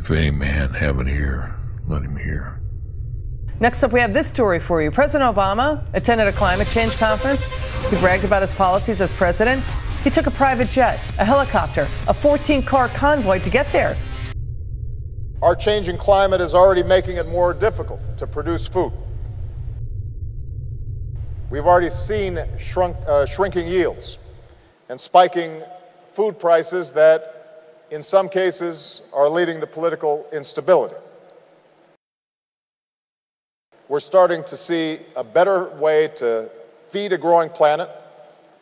If any man have an ear, let him hear. Next up, we have this story for you. President Obama attended a climate change conference. He bragged about his policies as president. He took a private jet, a helicopter, a 14 car convoy to get there. Our changing climate is already making it more difficult to produce food. We've already seen shrunk, uh, shrinking yields and spiking food prices that, in some cases, are leading to political instability. We're starting to see a better way to feed a growing planet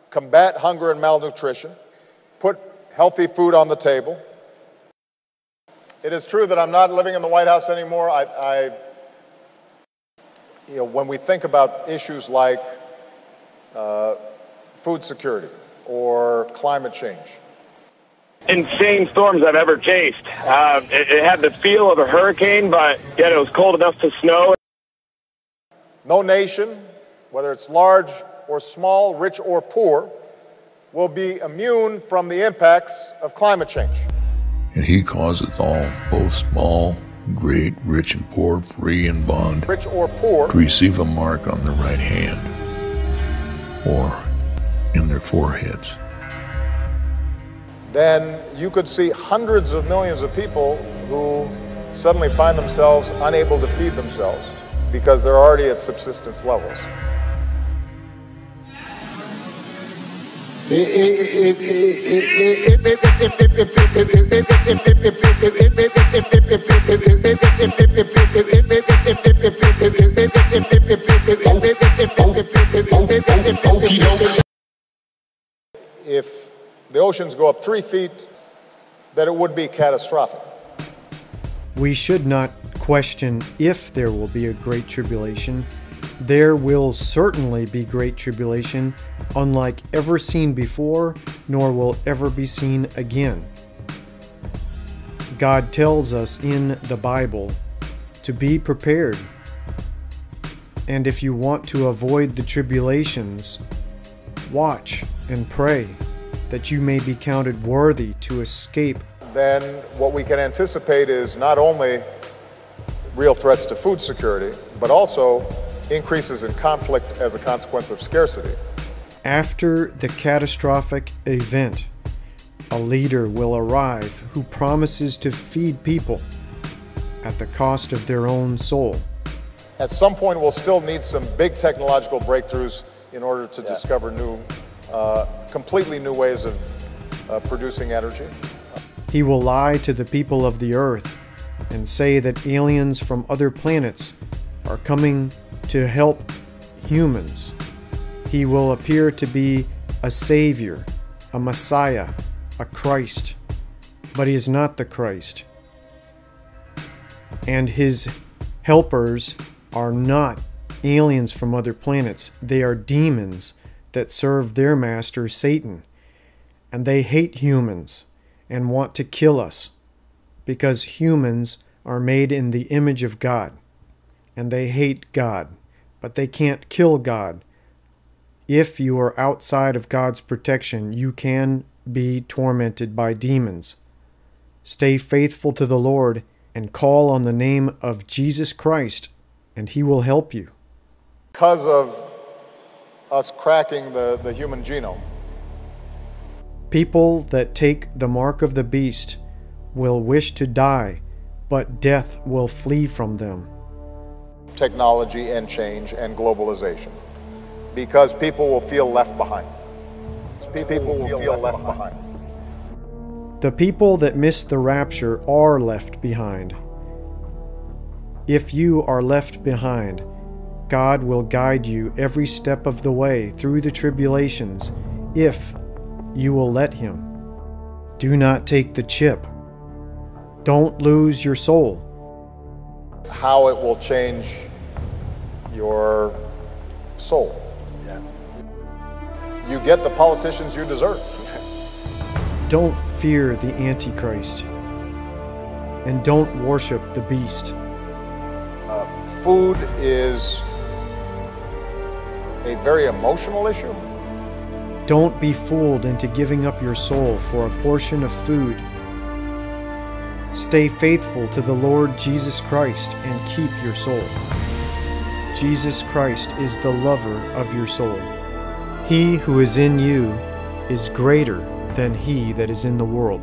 combat hunger and malnutrition, put healthy food on the table. It is true that I'm not living in the White House anymore. I, I you know, when we think about issues like uh, food security or climate change, insane storms I've ever chased. Uh, it, it, had the feel of a hurricane, but yet it was cold enough to snow. No nation, whether it's large or small, rich or poor, will be immune from the impacts of climate change. And he causeth all, both small, great, rich and poor, free and bond, rich or poor, to receive a mark on their right hand or in their foreheads. Then you could see hundreds of millions of people who suddenly find themselves unable to feed themselves because they're already at subsistence levels. If the oceans go up three feet, that it would be catastrophic. We should not question if there will be a great tribulation there will certainly be great tribulation, unlike ever seen before, nor will ever be seen again. God tells us in the Bible to be prepared. And if you want to avoid the tribulations, watch and pray that you may be counted worthy to escape. Then what we can anticipate is not only real threats to food security, but also increases in conflict as a consequence of scarcity. After the catastrophic event, a leader will arrive who promises to feed people at the cost of their own soul. At some point, we'll still need some big technological breakthroughs in order to yeah. discover new, uh, completely new ways of uh, producing energy. He will lie to the people of the earth and say that aliens from other planets are coming to help humans. He will appear to be a Savior, a Messiah, a Christ, but he is not the Christ. And his helpers are not aliens from other planets, they are demons that serve their master, Satan. And they hate humans and want to kill us because humans are made in the image of God and they hate God but they can't kill God. If you are outside of God's protection, you can be tormented by demons. Stay faithful to the Lord and call on the name of Jesus Christ, and He will help you. Because of us cracking the, the human genome, people that take the mark of the beast will wish to die, but death will flee from them technology and change and globalization because people will feel left behind. People, people will feel, feel left, left behind. behind. The people that miss the rapture are left behind. If you are left behind, God will guide you every step of the way through the tribulations if you will let Him. Do not take the chip. Don't lose your soul. How it will change your soul. Yeah. You get the politicians you deserve. don't fear the Antichrist. And don't worship the beast. Uh, food is a very emotional issue. Don't be fooled into giving up your soul for a portion of food. Stay faithful to the Lord Jesus Christ and keep your soul. Jesus Christ is the lover of your soul. He who is in you is greater than he that is in the world.